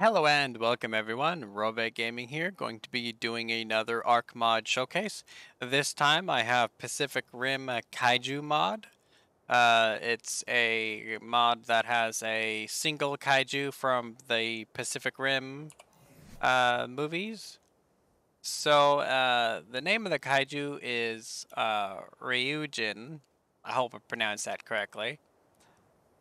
Hello and welcome everyone, Raovake Gaming here, going to be doing another Ark mod showcase. This time I have Pacific Rim Kaiju mod. Uh, it's a mod that has a single kaiju from the Pacific Rim uh, movies. So uh, the name of the kaiju is uh, Ryujin. I hope I pronounced that correctly.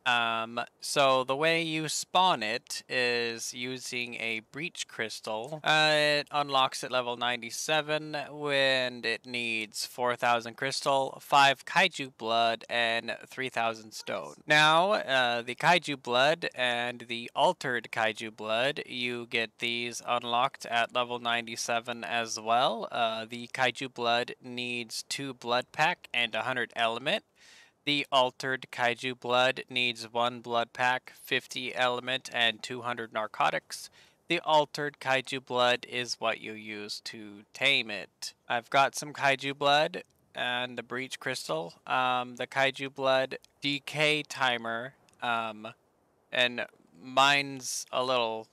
Um, so the way you spawn it is using a breach crystal. Uh, it unlocks at level 97 when it needs 4,000 crystal, 5 kaiju blood, and 3,000 stone. Now, uh, the kaiju blood and the altered kaiju blood, you get these unlocked at level 97 as well. Uh, the kaiju blood needs 2 blood pack and 100 element. The altered kaiju blood needs one blood pack, 50 element, and 200 narcotics. The altered kaiju blood is what you use to tame it. I've got some kaiju blood and the breach crystal. Um, the kaiju blood decay timer, um, and mine's a little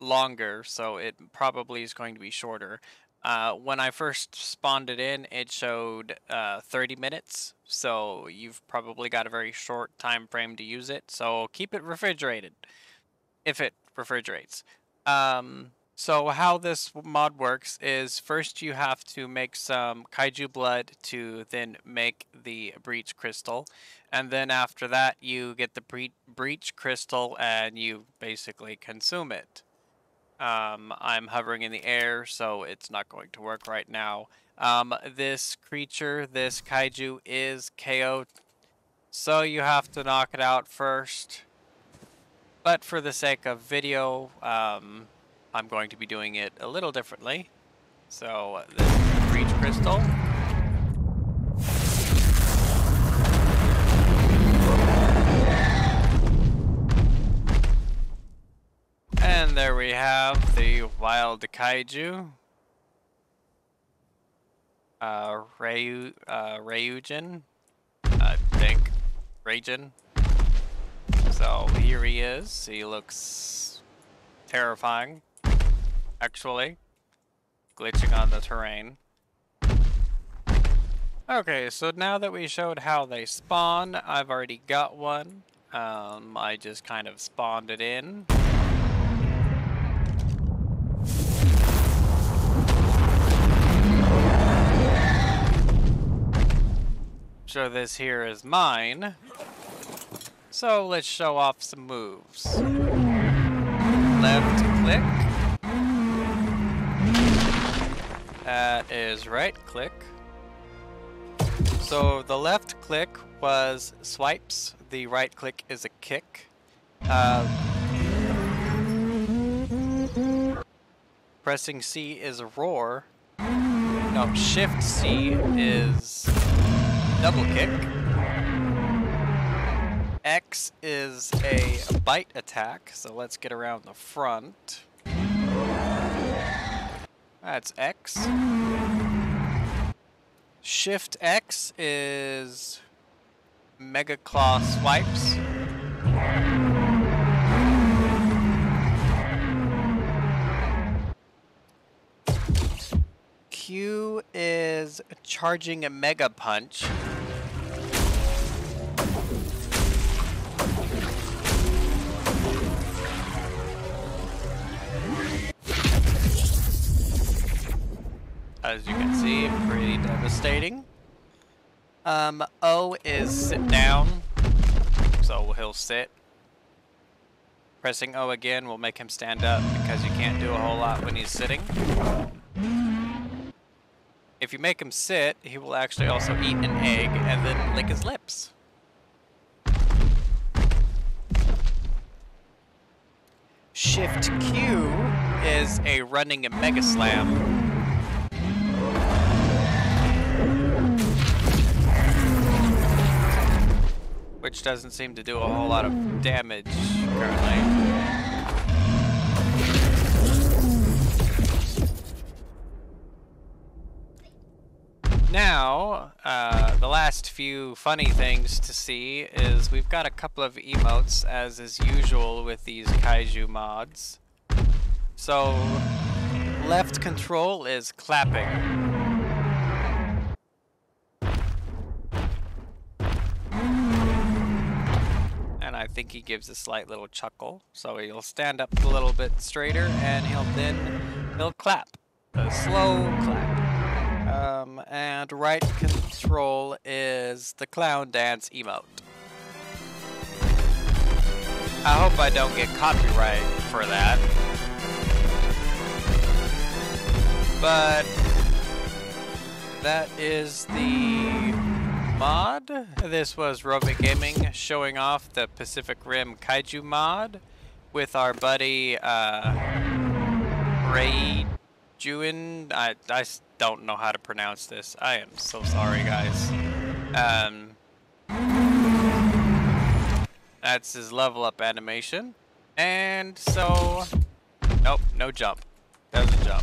longer, so it probably is going to be shorter. Uh, when I first spawned it in, it showed uh, 30 minutes, so you've probably got a very short time frame to use it. So keep it refrigerated, if it refrigerates. Um, so how this mod works is first you have to make some kaiju blood to then make the breach crystal, and then after that you get the bre breach crystal and you basically consume it. Um, I'm hovering in the air, so it's not going to work right now. Um, this creature, this kaiju, is KO, so you have to knock it out first. But for the sake of video, um, I'm going to be doing it a little differently. So, this is breach crystal. We have the wild kaiju. Uh, Ryu, uh, Ryujin. I think. Raijin. So here he is. He looks terrifying, actually. Glitching on the terrain. Okay, so now that we showed how they spawn, I've already got one. Um, I just kind of spawned it in. So this here is mine. So let's show off some moves. Left click. That is right click. So the left click was swipes, the right click is a kick. Uh, pressing C is a roar. No, shift C is double kick. X is a bite attack, so let's get around the front. That's X. Shift X is Mega Claw swipes. Q is charging a Mega Punch. As you can see, pretty devastating. Um, O is sit down, so he'll sit. Pressing O again will make him stand up because you can't do a whole lot when he's sitting. If you make him sit, he will actually also eat an egg and then lick his lips. Shift Q is a running Mega Slam. Which doesn't seem to do a whole lot of damage currently. Now, uh, the last few funny things to see is we've got a couple of emotes, as is usual with these kaiju mods. So left control is clapping. Think he gives a slight little chuckle. So he'll stand up a little bit straighter and he'll then he'll clap. A slow clap. Um, and right control is the clown dance emote. I hope I don't get copyright for that. But that is the mod. This was Raovake Gaming showing off the Pacific Rim Kaiju mod with our buddy uh, Ray Juin. I, I don't know how to pronounce this. I am so sorry, guys. Um, that's his level up animation. And so, nope, no jump. Doesn't jump.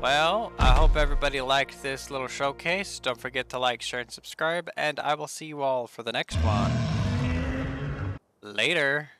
Well, I hope everybody liked this little showcase. Don't forget to like, share, and subscribe, and I will see you all for the next one. Later.